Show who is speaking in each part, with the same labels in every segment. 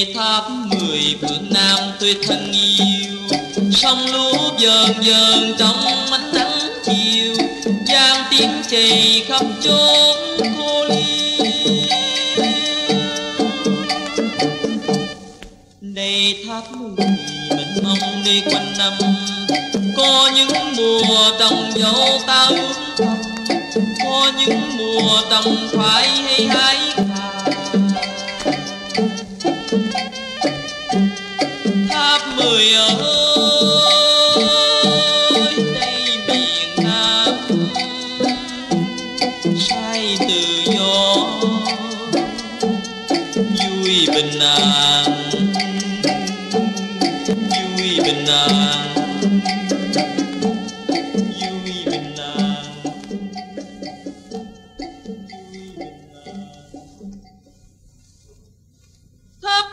Speaker 1: đây tháp mười phương nam tuyệt thân yêu. Sông lúa dờn dờn trong ánh nắng chiều giang tiếng chày khắp chốn cô ly đây tháp mười mình mong đi quanh năm, có những mùa trồng dâu ta có những mùa trồng phải hay hái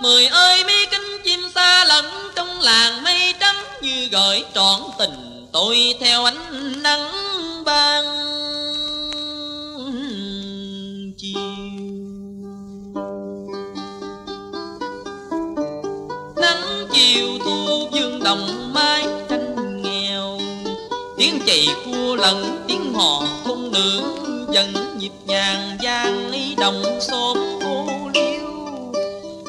Speaker 1: mười ơi mi cánh chim xa lẫn trong làng mây trắng như gửi trọn tình. Tôi theo ánh nắng ban chiều. Nắng chiều thu dương đồng mái tranh nghèo. Tiếng chày cua lẫn tiếng hò không nữ dần nhịp nhàng gian ý đồng xóm cô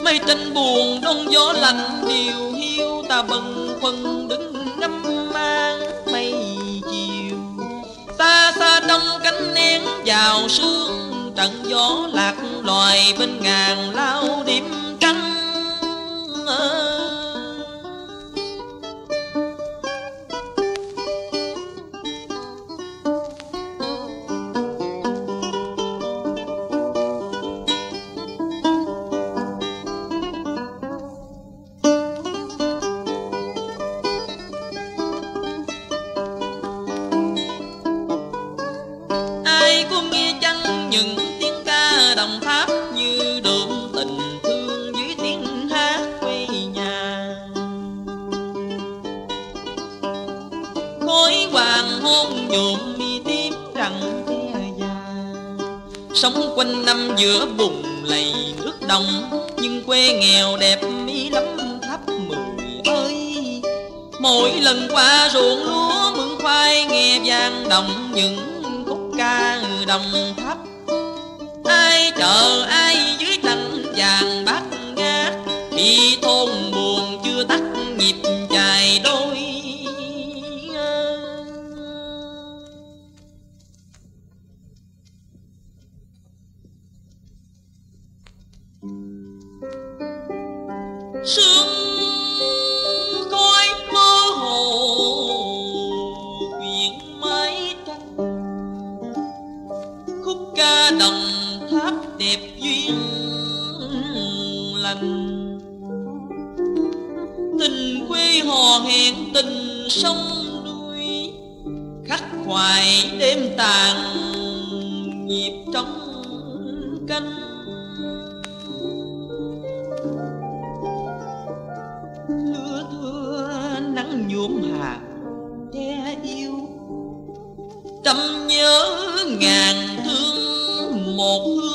Speaker 1: mây trên buồn, đông gió lạnh, điều hiu, ta bần quần đứng ngắm mang mây chiều. Xa xa trong cánh nén vào sương, trận gió lạc loài bên ngàn lao điểm. Chăng những tiếng ca đồng tháp như đượm tình thương dưới tiếng hát quê nhà? Khói hoàng hôn nhuộm mi tím rằng thế già. Sống quanh năm giữa bùn lầy nước đồng nhưng quê nghèo đẹp mỹ lắm thấp mười ơi. Mỗi lần qua ruộng lúa mượn khoai nghe vang đồng những ca đồng tháp. Ai chờ ai dưới tranh vàng bát ngát khi thôn sông núi khắc khoải đêm tàn nhịp trong canh lứa thưa nắng nhuộm hạt che yêu trăm nhớ ngàn thương một hương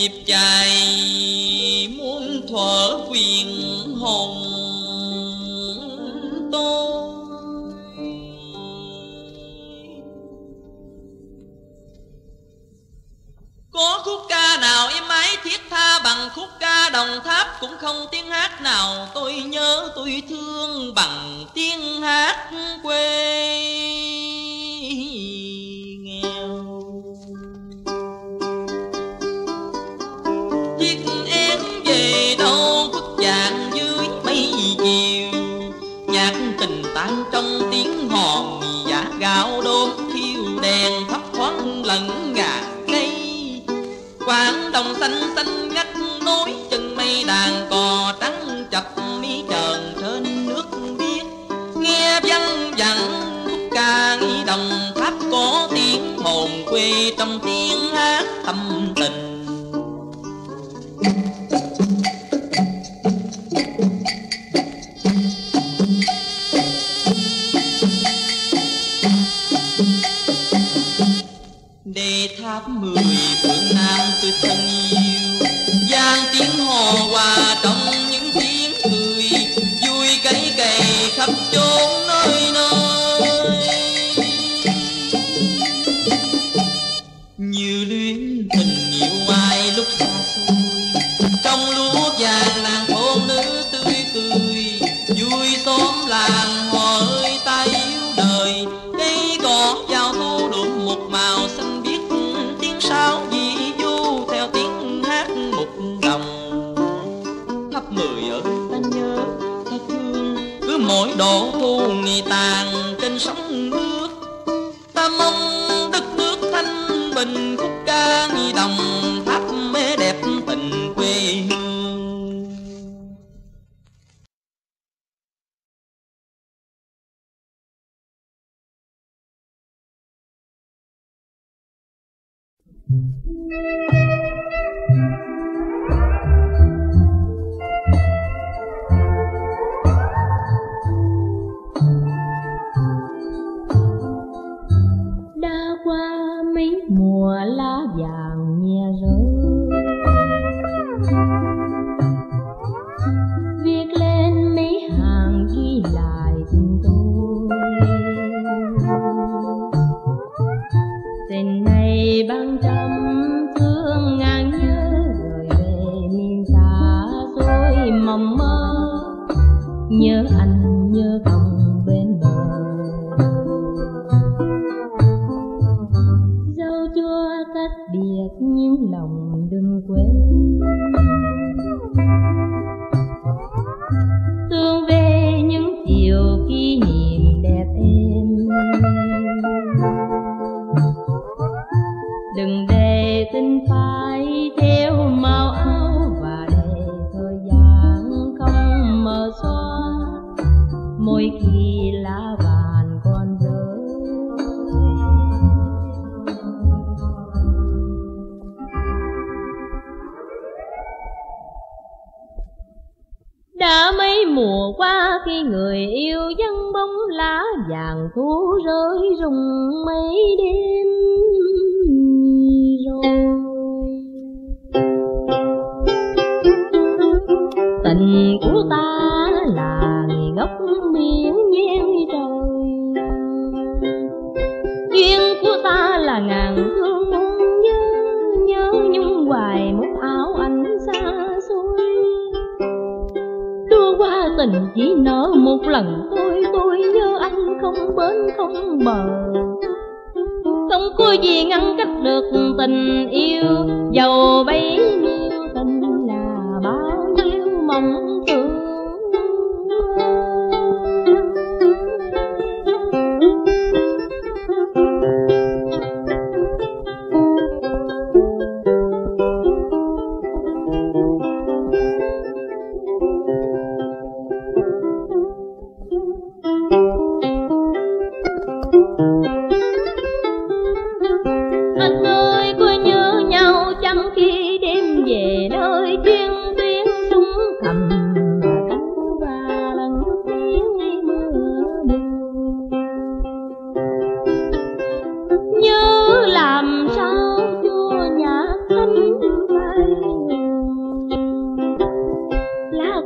Speaker 1: nhịp chài, muốn thuở quyền hồn tôi. Có khúc ca nào em ái thiết tha bằng khúc ca đồng tháp? Cũng không tiếng hát nào tôi nhớ, tôi thương bằng tiếng hát quê. Chiều Nhạc tình tan trong tiếng hòn, giả gạo đốm thiêu đèn thấp thoáng lẫn ngàn cây quảng đồng xanh xanh ngắt nối chân mây đàn cò trắng chập mi trần trên nước biếc. Nghe văng vẳng, khúc ca nghi đồng tháp có tiếng hồn quê trong tiếng hát thầm tháp mười phương nam tôi thân yêu. Gian tiếng hò hòa trong những tiếng cười, vui cây cày khắp chốn. Tàn trên sóng nước. Ta mong đất nước thanh bình tình
Speaker 2: này bằng trăm thương ngàn nhớ, rồi về miền xa xôi mộng mơ. Nhớ anh, nhớ cậu đã mấy mùa qua khi người yêu dân bóng lá, vàng thu rơi rụng mấy đêm rồi. Tình của ta là ngốc miếng nhang trời. Duyên của ta là ngàn tình chỉ nở một lần. Tôi tôi nhớ anh không bến không bờ. Không có gì ngăn cách được tình yêu. Dầu bấy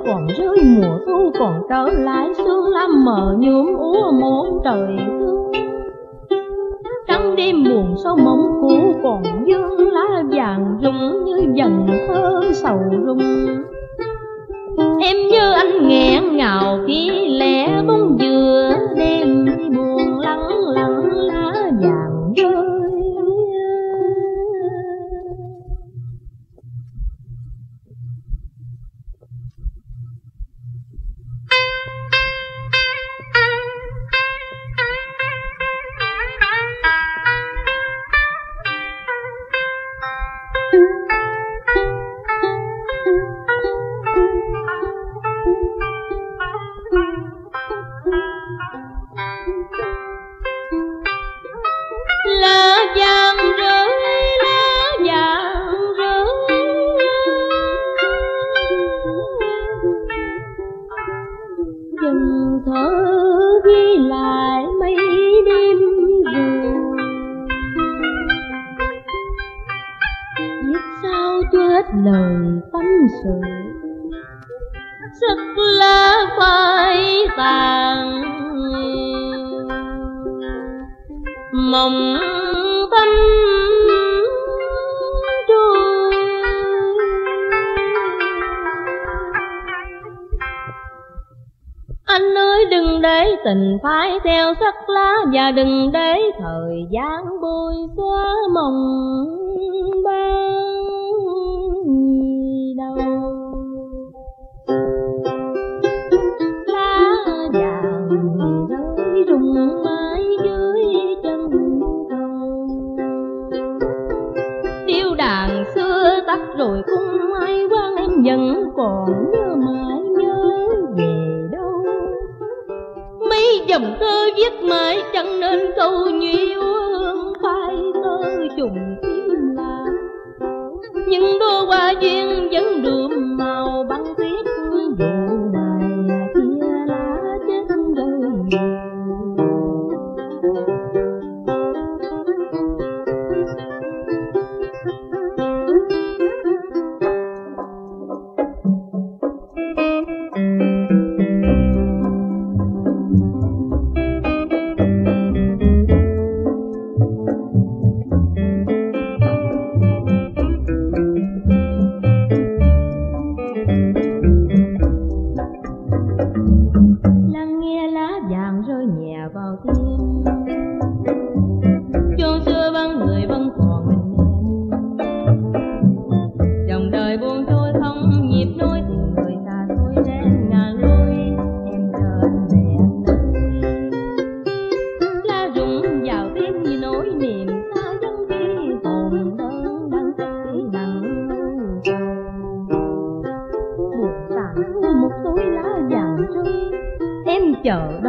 Speaker 2: còn rơi mùa thu còn trở lại sương lam mờ nhuốm úa một trời thương trắng đêm buồn sâu mộng cũ còn dương lá vàng rụng như dần thơ sầu rung. Em như anh nghẹn ngào khi lẻ bóng dừa đêm buồn. Lời tâm sự. Sức lỡ phai tàn. Mộng tâm trôi anh ơi, đừng để tình phai theo sắc lá và đừng để thời gian bôi xóa mộng ban. Vẫn còn nhớ mãi nhớ về đâu. Mấy dòng thơ viết mãi chẳng nên câu nhiều hương phai thơ trùng tim là. Những đôi hoa duyên vẫn đượm lắng nghe lá vàng rơi nhẹ vào tim. Chôn chợ.